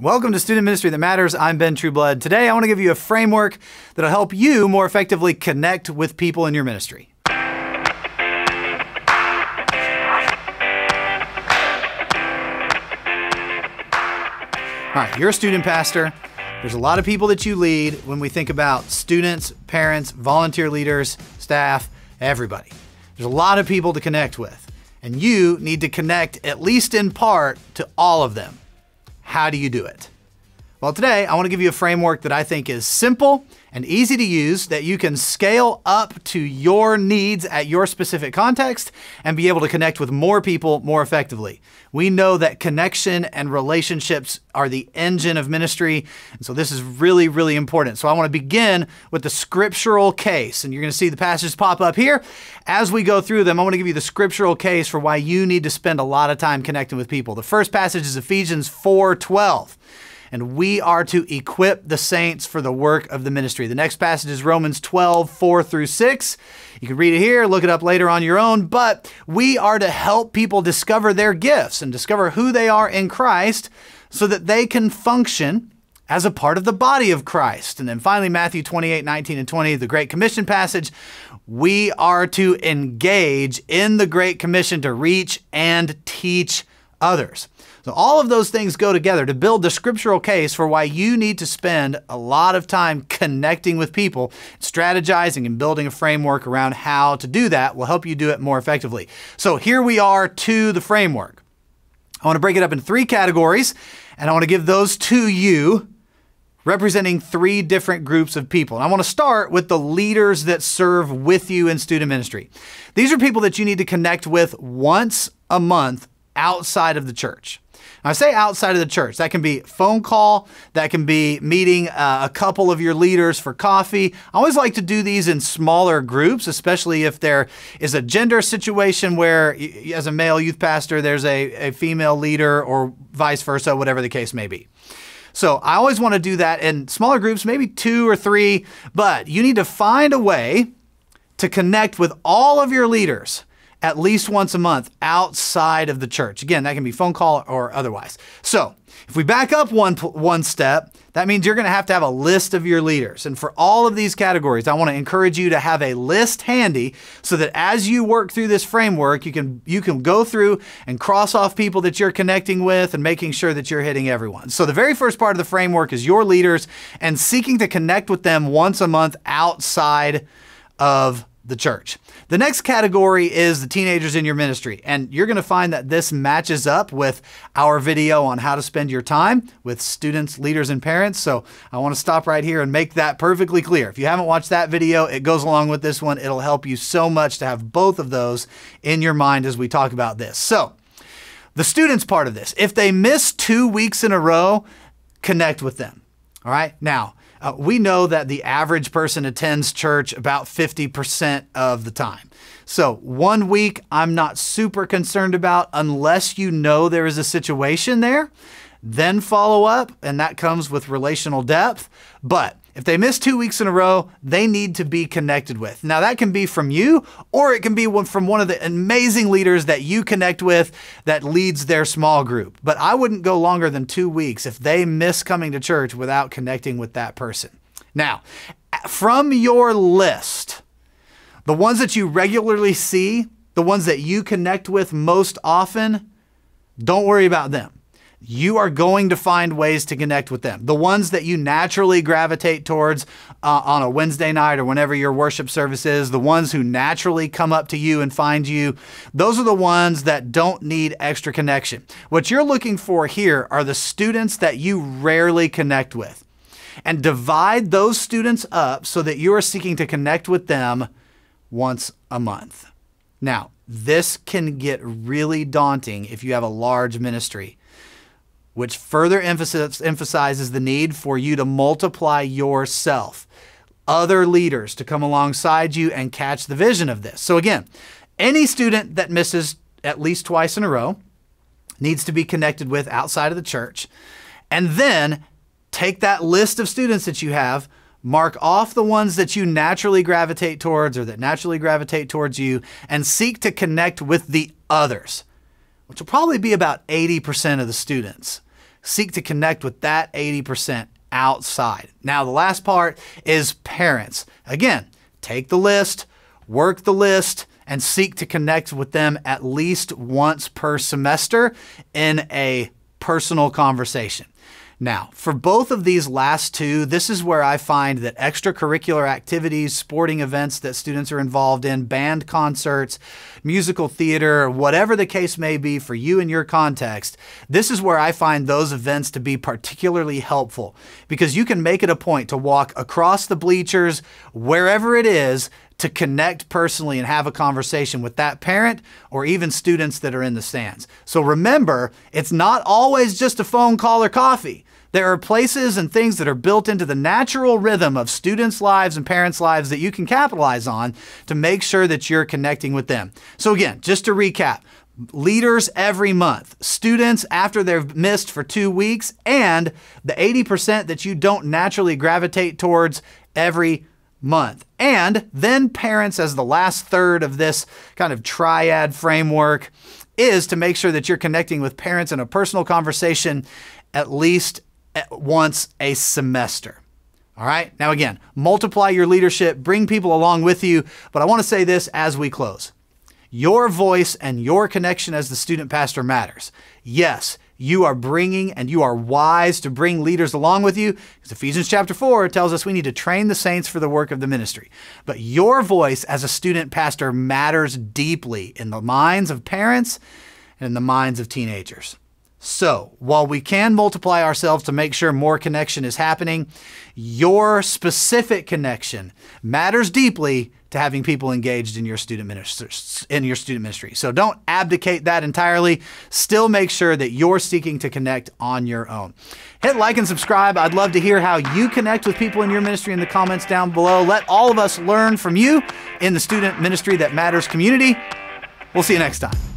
Welcome to Student Ministry That Matters. I'm Ben Trueblood. Today, I want to give you a framework that'll help you more effectively connect with people in your ministry. All right, you're a student pastor. There's a lot of people that you lead when we think about students, parents, volunteer leaders, staff, everybody. There's a lot of people to connect with, and you need to connect, at least in part, to all of them. How do you do it? Well, today I want to give you a framework that I think is simple and easy to use that you can scale up to your needs at your specific context and be able to connect with more people more effectively. We know that connection and relationships are the engine of ministry, and so this is really, really important. So I want to begin with the scriptural case, and you're going to see the passages pop up here. As we go through them, I want to give you the scriptural case for why you need to spend a lot of time connecting with people. The first passage is Ephesians 4:12 and we are to equip the saints for the work of the ministry. The next passage is Romans 12, 4 through 6. You can read it here, look it up later on your own, but we are to help people discover their gifts and discover who they are in Christ so that they can function as a part of the body of Christ. And then finally, Matthew 28, 19, and 20, the Great Commission passage. We are to engage in the Great Commission to reach and teach others. So, all of those things go together to build the scriptural case for why you need to spend a lot of time connecting with people, strategizing, and building a framework around how to do that will help you do it more effectively. So, here we are to the framework. I want to break it up in three categories, and I want to give those to you representing three different groups of people. And I want to start with the leaders that serve with you in student ministry. These are people that you need to connect with once a month outside of the church. I say outside of the church. That can be phone call. That can be meeting uh, a couple of your leaders for coffee. I always like to do these in smaller groups, especially if there is a gender situation where, as a male youth pastor, there's a, a female leader or vice versa, whatever the case may be. So I always want to do that in smaller groups, maybe two or three, but you need to find a way to connect with all of your leaders at least once a month outside of the church. Again, that can be phone call or otherwise. So, if we back up one one step, that means you're going to have to have a list of your leaders. And for all of these categories, I want to encourage you to have a list handy so that as you work through this framework, you can you can go through and cross off people that you're connecting with and making sure that you're hitting everyone. So the very first part of the framework is your leaders and seeking to connect with them once a month outside of the church. The next category is the teenagers in your ministry. And you're going to find that this matches up with our video on how to spend your time with students, leaders, and parents. So I want to stop right here and make that perfectly clear. If you haven't watched that video, it goes along with this one. It'll help you so much to have both of those in your mind as we talk about this. So, the students part of this, if they miss two weeks in a row, connect with them. All right. Now, uh, we know that the average person attends church about 50% of the time. So, one week I'm not super concerned about unless you know there is a situation there. Then follow up, and that comes with relational depth. But if they miss two weeks in a row, they need to be connected with. Now, that can be from you, or it can be from one of the amazing leaders that you connect with that leads their small group. But I wouldn't go longer than two weeks if they miss coming to church without connecting with that person. Now, from your list, the ones that you regularly see, the ones that you connect with most often, don't worry about them you are going to find ways to connect with them. The ones that you naturally gravitate towards uh, on a Wednesday night or whenever your worship service is, the ones who naturally come up to you and find you, those are the ones that don't need extra connection. What you're looking for here are the students that you rarely connect with. And divide those students up so that you are seeking to connect with them once a month. Now, this can get really daunting if you have a large ministry which further emphasizes the need for you to multiply yourself, other leaders to come alongside you and catch the vision of this. So, again, any student that misses at least twice in a row needs to be connected with outside of the church. And then take that list of students that you have, mark off the ones that you naturally gravitate towards or that naturally gravitate towards you, and seek to connect with the others, which will probably be about 80% of the students seek to connect with that 80% outside. Now, the last part is parents. Again, take the list, work the list, and seek to connect with them at least once per semester in a personal conversation. Now, for both of these last two, this is where I find that extracurricular activities, sporting events that students are involved in, band concerts, musical theater, whatever the case may be for you and your context, this is where I find those events to be particularly helpful because you can make it a point to walk across the bleachers, wherever it is, to connect personally and have a conversation with that parent or even students that are in the stands. So remember, it's not always just a phone call or coffee. There are places and things that are built into the natural rhythm of students' lives and parents' lives that you can capitalize on to make sure that you're connecting with them. So, again, just to recap, leaders every month, students after they've missed for two weeks, and the 80% that you don't naturally gravitate towards every month. And then parents, as the last third of this kind of triad framework, is to make sure that you're connecting with parents in a personal conversation at least once a semester. All right. Now, again, multiply your leadership, bring people along with you. But I want to say this as we close your voice and your connection as the student pastor matters. Yes, you are bringing and you are wise to bring leaders along with you because Ephesians chapter 4 tells us we need to train the saints for the work of the ministry. But your voice as a student pastor matters deeply in the minds of parents and in the minds of teenagers. So, while we can multiply ourselves to make sure more connection is happening, your specific connection matters deeply to having people engaged in your student in your student ministry. So don't abdicate that entirely. Still make sure that you're seeking to connect on your own. Hit like and subscribe. I'd love to hear how you connect with people in your ministry in the comments down below. Let all of us learn from you in the student ministry that matters community. We'll see you next time.